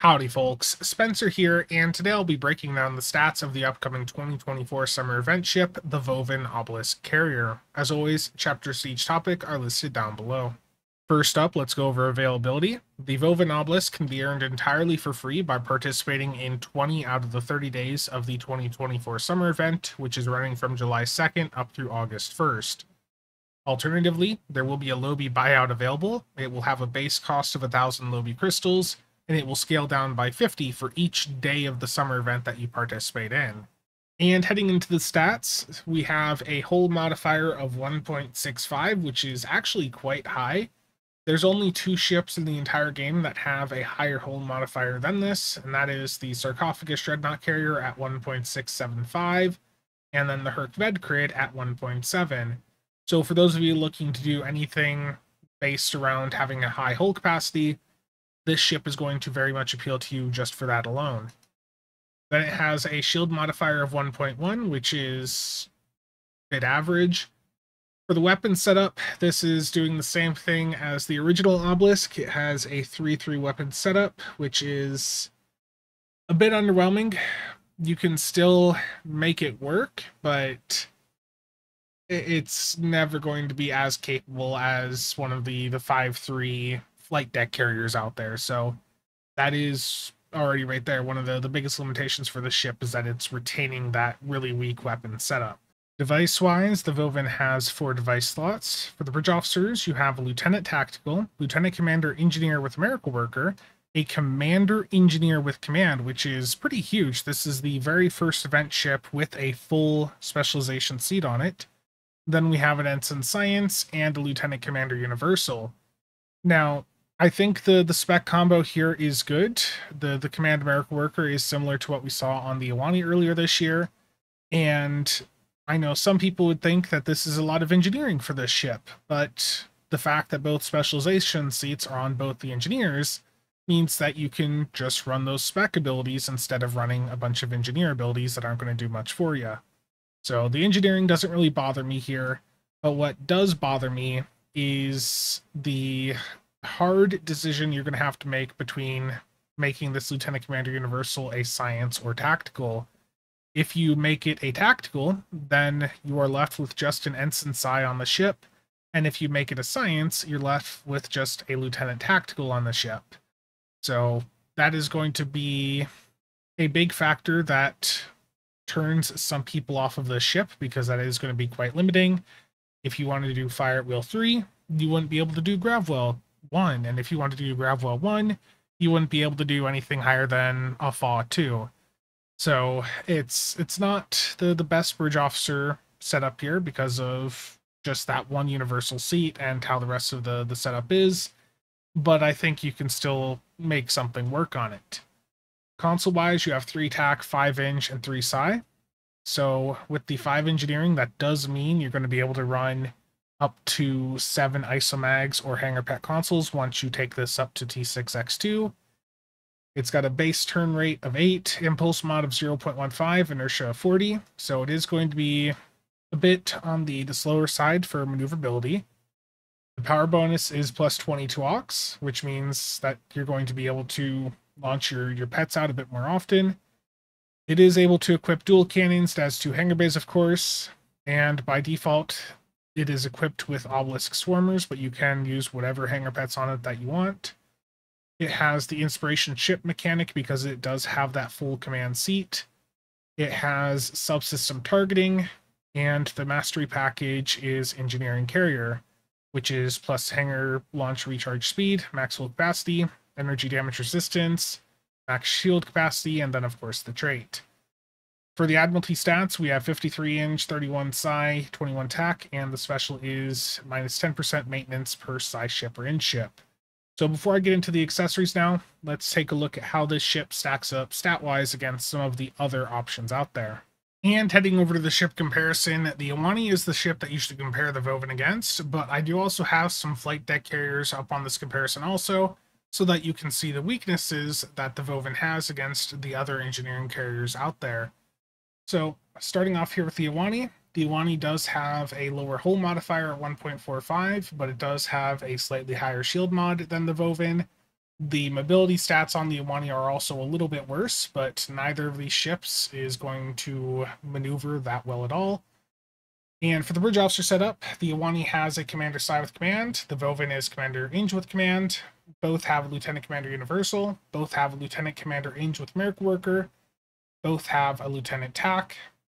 Howdy, folks. Spencer here, and today I'll be breaking down the stats of the upcoming 2024 summer event ship, the Vovin Obelisk Carrier. As always, chapters to each topic are listed down below. First up, let's go over availability. The Vovin Obelisk can be earned entirely for free by participating in 20 out of the 30 days of the 2024 summer event, which is running from July 2nd up through August 1st. Alternatively, there will be a Lobi buyout available. It will have a base cost of 1,000 Lobi crystals, and it will scale down by 50 for each day of the summer event that you participate in. And heading into the stats, we have a hull modifier of 1.65, which is actually quite high. There's only two ships in the entire game that have a higher hull modifier than this, and that is the Sarcophagus Dreadnought Carrier at 1.675, and then the Herc Vedkrid at 1.7. So for those of you looking to do anything based around having a high hull capacity, this ship is going to very much appeal to you just for that alone. Then it has a shield modifier of 1.1, which is a bit average. For the weapon setup, this is doing the same thing as the original Obelisk. It has a 3-3 weapon setup, which is a bit underwhelming. You can still make it work, but it's never going to be as capable as one of the the 5-3 flight deck carriers out there. So that is already right there. One of the, the biggest limitations for the ship is that it's retaining that really weak weapon setup. Device wise, the Vovin has four device slots. For the bridge officers, you have a Lieutenant Tactical, Lieutenant Commander Engineer with Miracle Worker, a Commander Engineer with Command, which is pretty huge. This is the very first event ship with a full specialization seat on it. Then we have an Ensign Science and a Lieutenant Commander Universal. Now, I think the the spec combo here is good. The the command miracle worker is similar to what we saw on the Iwani earlier this year. And I know some people would think that this is a lot of engineering for this ship, but the fact that both specialization seats are on both the engineers means that you can just run those spec abilities instead of running a bunch of engineer abilities that aren't going to do much for you. So the engineering doesn't really bother me here, but what does bother me is the hard decision you're going to have to make between making this Lieutenant Commander Universal a science or tactical. If you make it a tactical, then you are left with just an ensign psi on the ship. And if you make it a science, you're left with just a lieutenant tactical on the ship. So that is going to be a big factor that turns some people off of the ship because that is going to be quite limiting. If you wanted to do fire at will three, you wouldn't be able to do grav well 1. And if you wanted to do Gravwell 1, you wouldn't be able to do anything higher than a FAW 2. So it's it's not the, the best bridge officer setup here because of just that one universal seat and how the rest of the, the setup is. But I think you can still make something work on it. Console wise, you have three tac, five inch, and three psi. So with the five engineering, that does mean you're going to be able to run up to seven isomags or hangar pack consoles once you take this up to T6X2. It's got a base turn rate of 8, impulse mod of 0.15, inertia of 40, so it is going to be a bit on the, the slower side for maneuverability. The power bonus is plus 20 to aux, which means that you're going to be able to launch your, your pets out a bit more often. It is able to equip dual cannons, has two hangar bays, of course, and by default, it is equipped with obelisk swarmers, but you can use whatever hangar pets on it that you want. It has the inspiration ship mechanic because it does have that full command seat. It has subsystem targeting, and the mastery package is engineering carrier, which is plus hangar launch recharge speed, max capacity, energy damage resistance, max shield capacity, and then of course the trait. For the Admiralty stats, we have 53 inch, 31 psi, 21 tack, and the special is minus 10% maintenance per psi ship or in ship. So before I get into the accessories now, let's take a look at how this ship stacks up stat-wise against some of the other options out there. And heading over to the ship comparison, the Iwani is the ship that you should compare the Vovin against, but I do also have some flight deck carriers up on this comparison also, so that you can see the weaknesses that the Vovin has against the other engineering carriers out there. So starting off here with the Iwani, the Iwani does have a lower hull modifier at 1.45, but it does have a slightly higher shield mod than the Vovin. The mobility stats on the Iwani are also a little bit worse, but neither of these ships is going to maneuver that well at all. And for the bridge officer setup, the Iwani has a commander side with command. The Vovin is commander Inge with command. Both have a lieutenant commander universal. Both have a lieutenant commander Inge with miracle worker. Both have a lieutenant tack.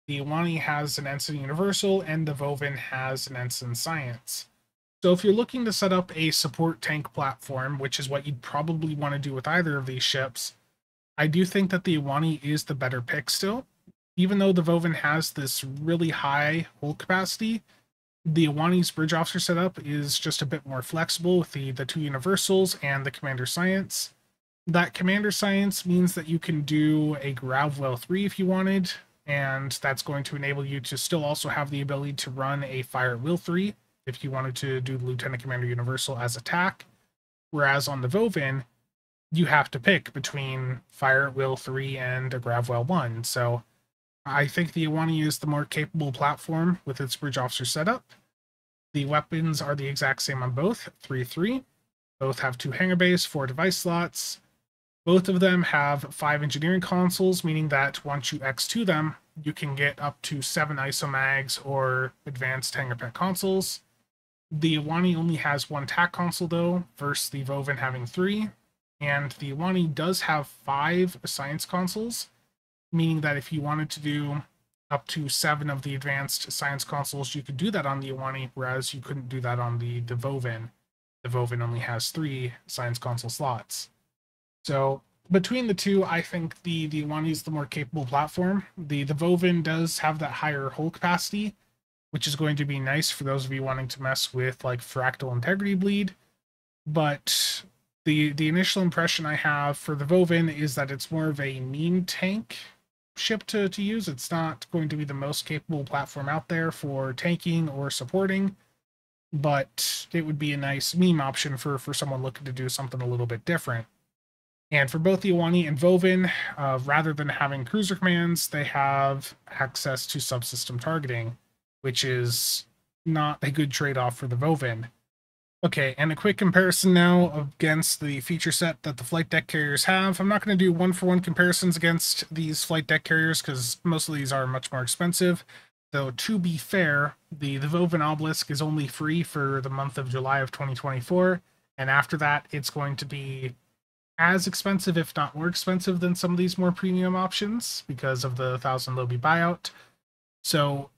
The Iwani has an ensign universal, and the Vovin has an ensign science. So if you're looking to set up a support tank platform, which is what you'd probably want to do with either of these ships, I do think that the Iwani is the better pick still. Even though the Vovin has this really high hull capacity, the Iwani's bridge officer setup is just a bit more flexible with the, the two universals and the commander science. That commander science means that you can do a Gravwell 3 if you wanted, and that's going to enable you to still also have the ability to run a Fire Will 3 if you wanted to do Lieutenant Commander Universal as attack. Whereas on the Vovin, you have to pick between Fire Will 3 and a Gravwell 1. So I think the Iwani is the more capable platform with its Bridge Officer setup. The weapons are the exact same on both 3 3. Both have two hangar bays, four device slots. Both of them have five engineering consoles, meaning that once you X2 them, you can get up to seven isomags or advanced hangar pet consoles. The Iwani only has one TAC console though, versus the Vovin having three. And the Iwani does have five science consoles, meaning that if you wanted to do up to seven of the advanced science consoles, you could do that on the Iwani, whereas you couldn't do that on the, the Vovin. The Vovin only has three science console slots. So between the two, I think the the Iwani is the more capable platform. The the Vovin does have that higher hull capacity, which is going to be nice for those of you wanting to mess with like fractal integrity bleed. But the the initial impression I have for the Vovin is that it's more of a meme tank ship to, to use. It's not going to be the most capable platform out there for tanking or supporting, but it would be a nice meme option for, for someone looking to do something a little bit different. And for both the Iwani and Vovin, uh, rather than having cruiser commands, they have access to subsystem targeting, which is not a good trade off for the Vovin. Okay, and a quick comparison now against the feature set that the flight deck carriers have. I'm not going to do one for one comparisons against these flight deck carriers because most of these are much more expensive. Though, to be fair, the, the Vovin Obelisk is only free for the month of July of 2024. And after that, it's going to be as expensive, if not more expensive, than some of these more premium options because of the 1000 Lobi buyout. So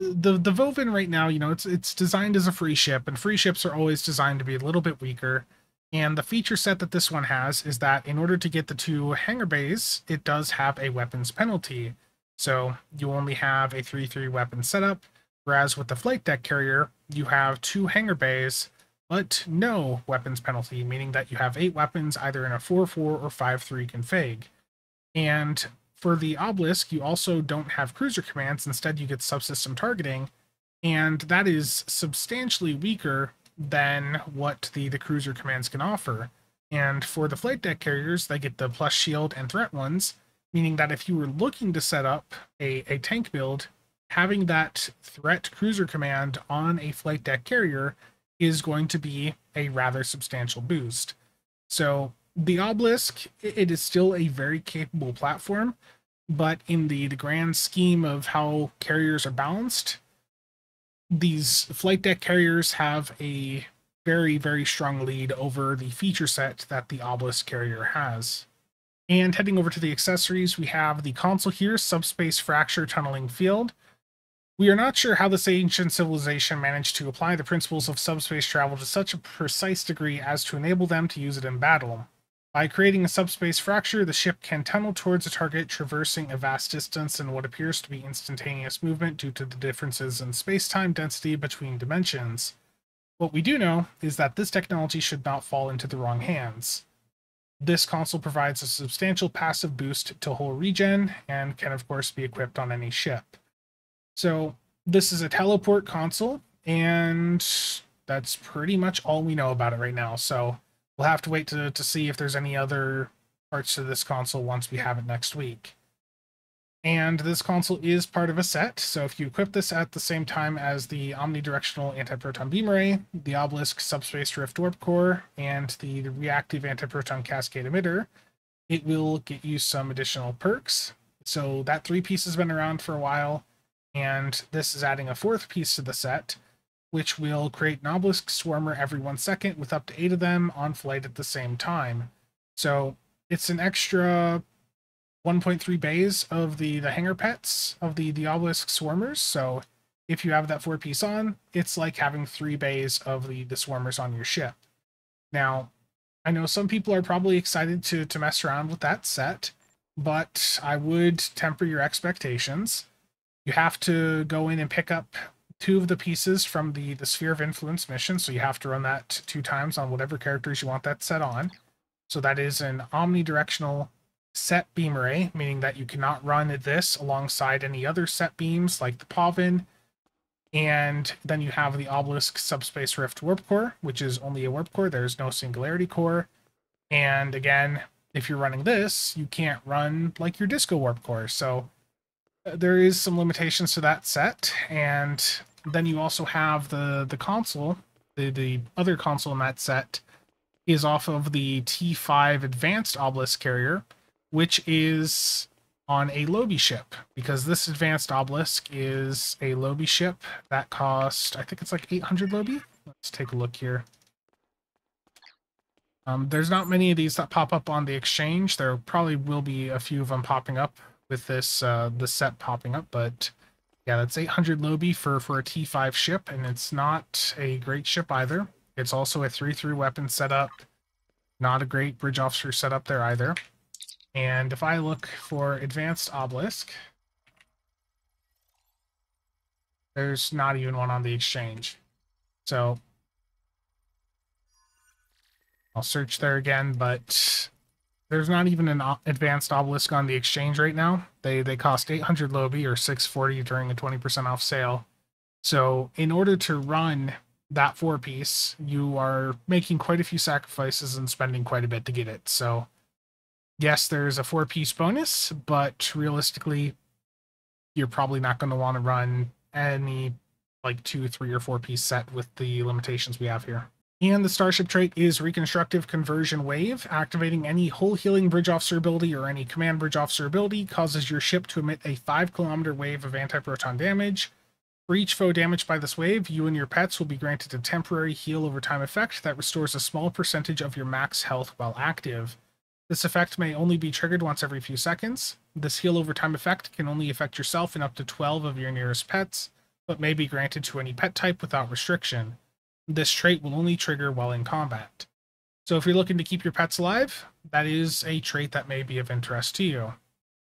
the the Vovin right now, you know, it's it's designed as a free ship, and free ships are always designed to be a little bit weaker. And the feature set that this one has is that in order to get the two hangar bays, it does have a weapons penalty. So you only have a 3-3 weapon setup, whereas with the flight deck carrier, you have two hangar bays, but no weapons penalty, meaning that you have eight weapons either in a 4-4 or 5-3 config. And for the obelisk, you also don't have cruiser commands. Instead, you get subsystem targeting, and that is substantially weaker than what the, the cruiser commands can offer. And for the flight deck carriers, they get the plus shield and threat ones, meaning that if you were looking to set up a, a tank build, having that threat cruiser command on a flight deck carrier is going to be a rather substantial boost. So the obelisk, it is still a very capable platform, but in the, the grand scheme of how carriers are balanced, these flight deck carriers have a very, very strong lead over the feature set that the Obelisk carrier has. And heading over to the accessories, we have the console here, Subspace Fracture Tunneling Field. We are not sure how this ancient civilization managed to apply the principles of subspace travel to such a precise degree as to enable them to use it in battle. By creating a subspace fracture, the ship can tunnel towards a target, traversing a vast distance in what appears to be instantaneous movement due to the differences in space-time density between dimensions. What we do know is that this technology should not fall into the wrong hands. This console provides a substantial passive boost to hull regen and can of course be equipped on any ship. So this is a teleport console and that's pretty much all we know about it right now. So We'll have to wait to, to see if there's any other parts to this console once we have it next week. And this console is part of a set, so if you equip this at the same time as the omnidirectional anti-proton beam array, the obelisk subspace rift warp core, and the reactive anti-proton cascade emitter, it will get you some additional perks. So that three piece has been around for a while, and this is adding a fourth piece to the set, which will create an obelisk swarmer every one second with up to eight of them on flight at the same time. So it's an extra 1.3 bays of the the hangar pets of the the obelisk swarmers. So if you have that four piece on, it's like having three bays of the the swarmers on your ship. Now, I know some people are probably excited to to mess around with that set, but I would temper your expectations. You have to go in and pick up two of the pieces from the the sphere of influence mission, so you have to run that two times on whatever characters you want that set on. So that is an omnidirectional set beam array, meaning that you cannot run this alongside any other set beams like the Pahvan. And then you have the Obelisk Subspace Rift Warp Core, which is only a warp core. There's no singularity core. And again, if you're running this, you can't run like your Disco Warp Core. So there is some limitations to that set. And then you also have the the console, the, the other console in that set is off of the T5 Advanced Obelisk carrier, which is on a Lobi ship because this advanced obelisk is a Lobi ship that cost I think it's like 800 Lobi. Let's take a look here. Um, there's not many of these that pop up on the exchange. There probably will be a few of them popping up with this uh, the set popping up, but yeah, that's 800 Lobi for for a T5 ship, and it's not a great ship either. It's also a 3-3 weapon setup. Not a great bridge officer setup there either. And if I look for Advanced Obelisk, there's not even one on the exchange. So I'll search there again, but there's not even an advanced obelisk on the exchange right now. They they cost 800 Lobi or 640 during a 20% off sale. So in order to run that four piece, you are making quite a few sacrifices and spending quite a bit to get it. So yes, there's a four piece bonus, but realistically, you're probably not going to want to run any like two, three, or four piece set with the limitations we have here. And the Starship trait is Reconstructive Conversion Wave. Activating any hull healing bridge officer ability or any command bridge officer ability causes your ship to emit a 5 kilometer wave of anti proton damage. For each foe damaged by this wave, you and your pets will be granted a temporary heal over time effect that restores a small percentage of your max health while active. This effect may only be triggered once every few seconds. This heal over time effect can only affect yourself and up to 12 of your nearest pets, but may be granted to any pet type without restriction. This trait will only trigger while in combat. So if you're looking to keep your pets alive, that is a trait that may be of interest to you.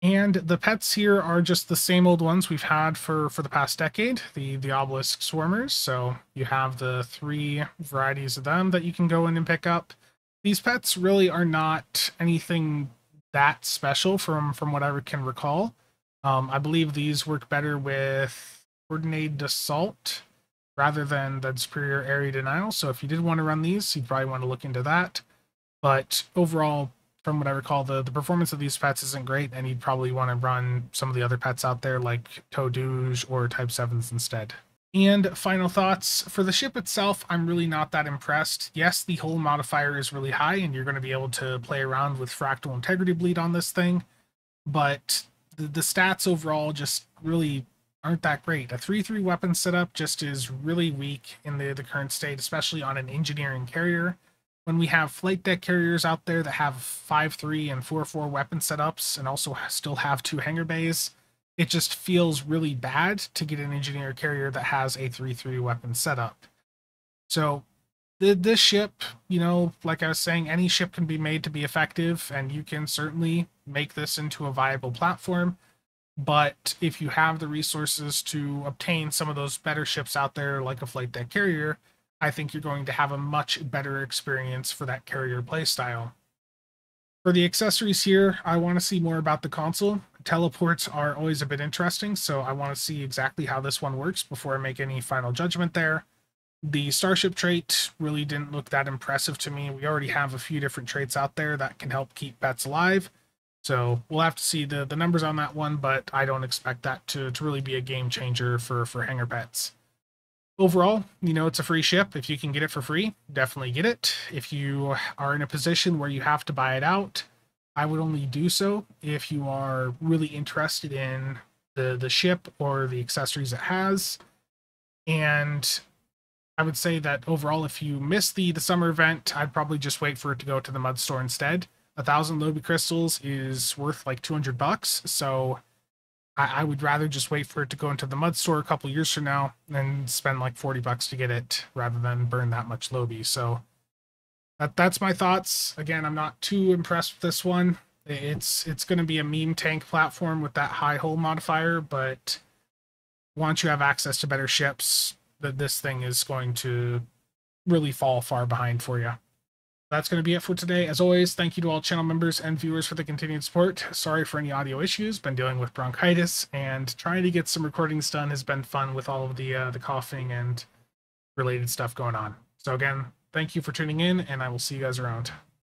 And the pets here are just the same old ones we've had for, for the past decade, the, the obelisk swarmers. So you have the three varieties of them that you can go in and pick up these pets really are not anything that special from from what I can recall. Um, I believe these work better with coordinated assault rather than the superior area denial. So if you did want to run these, you'd probably want to look into that. But overall, from what I recall, the, the performance of these pets isn't great, and you'd probably want to run some of the other pets out there like To'Duj or Type 7s instead. And final thoughts for the ship itself, I'm really not that impressed. Yes, the hull modifier is really high, and you're going to be able to play around with fractal integrity bleed on this thing, but the, the stats overall just really aren't that great. A 3 3 weapon setup just is really weak in the, the current state, especially on an engineering carrier. When we have flight deck carriers out there that have 5 3 and 4 4 weapon setups and also still have two hangar bays, it just feels really bad to get an engineer carrier that has a 3-3 weapon setup. So the, this ship, you know, like I was saying, any ship can be made to be effective, and you can certainly make this into a viable platform. But if you have the resources to obtain some of those better ships out there, like a flight deck carrier, I think you're going to have a much better experience for that carrier playstyle. For the accessories here, I want to see more about the console. Teleports are always a bit interesting, so I want to see exactly how this one works before I make any final judgment there. The Starship trait really didn't look that impressive to me. We already have a few different traits out there that can help keep pets alive. So we'll have to see the, the numbers on that one, but I don't expect that to, to really be a game changer for, for hangar pets. Overall, you know, it's a free ship. If you can get it for free, definitely get it. If you are in a position where you have to buy it out, I would only do so if you are really interested in the, the ship or the accessories it has. And I would say that overall, if you miss the, the summer event, I'd probably just wait for it to go to the mud store instead. A thousand Lobi crystals is worth like 200 bucks. So I, I, would rather just wait for it to go into the mud store a couple years from now and spend like 40 bucks to get it rather than burn that much Lobi. So that, that's my thoughts. Again, I'm not too impressed with this one. It's it's going to be a meme tank platform with that high hull modifier, but once you have access to better ships, that this thing is going to really fall far behind for you. That's going to be it for today. As always, thank you to all channel members and viewers for the continued support. Sorry for any audio issues. Been dealing with bronchitis and trying to get some recordings done has been fun with all of the uh, the coughing and related stuff going on. So again, thank you for tuning in, and I will see you guys around.